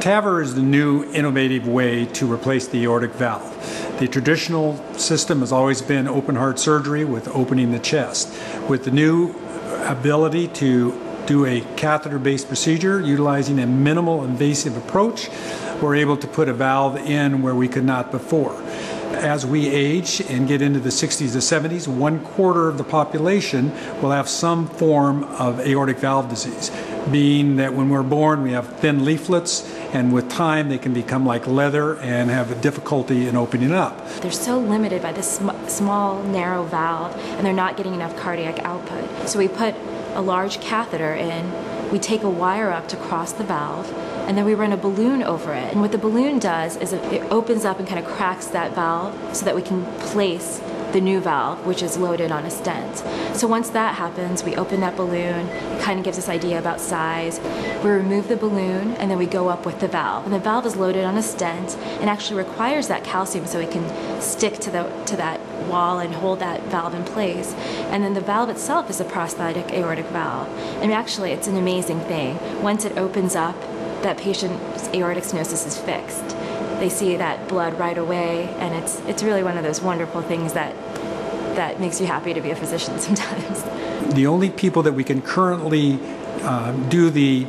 TAVR is the new innovative way to replace the aortic valve. The traditional system has always been open heart surgery with opening the chest. With the new ability to do a catheter based procedure utilizing a minimal invasive approach, we're able to put a valve in where we could not before. As we age and get into the 60s to 70s, one quarter of the population will have some form of aortic valve disease, being that when we're born we have thin leaflets and with time they can become like leather and have a difficulty in opening up. They're so limited by this sm- small, narrow valve and they're not getting enough cardiac output. So we put a large catheter in, we take a wire up to cross the valve, and then we run a balloon over it. And what the balloon does is it, it opens up and kind of cracks that valve so that we can place the new valve, which is loaded on a stent. So once that happens, we open that balloon, it kind of gives us idea about size. We remove the balloon and then we go up with the valve. And the valve is loaded on a stent and actually requires that calcium so it can stick to the to that wall and hold that valve in place. And then the valve itself is a prosthetic aortic valve. And actually it's an amazing thing. Once it opens up, that patient's aortic stenosis is fixed they see that blood right away, and it's it's really one of those wonderful things that that makes you happy to be a physician sometimes. The only people that we can currently uh, do the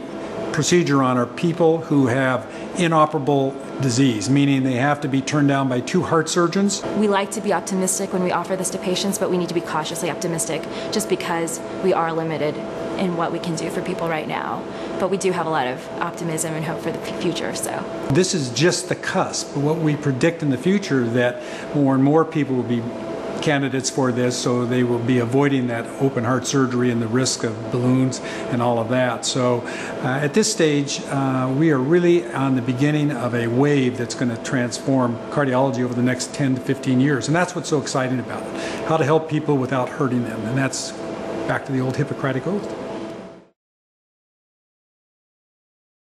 procedure on are people who have inoperable disease, meaning they have to be turned down by two heart surgeons. We like to be optimistic when we offer this to patients, but we need to be cautiously optimistic just because we are limited in what we can do for people right now. But we do have a lot of optimism and hope for the future. So this is just the cusp. What we predict in the future that more and more people will be candidates for this, so they will be avoiding that open heart surgery and the risk of balloons and all of that. So uh, at this stage, uh, we are really on the beginning of a wave that's going to transform cardiology over the next 10 to 15 years. And that's what's so exciting about it how to help people without hurting them. And that's back to the old Hippocratic Oath.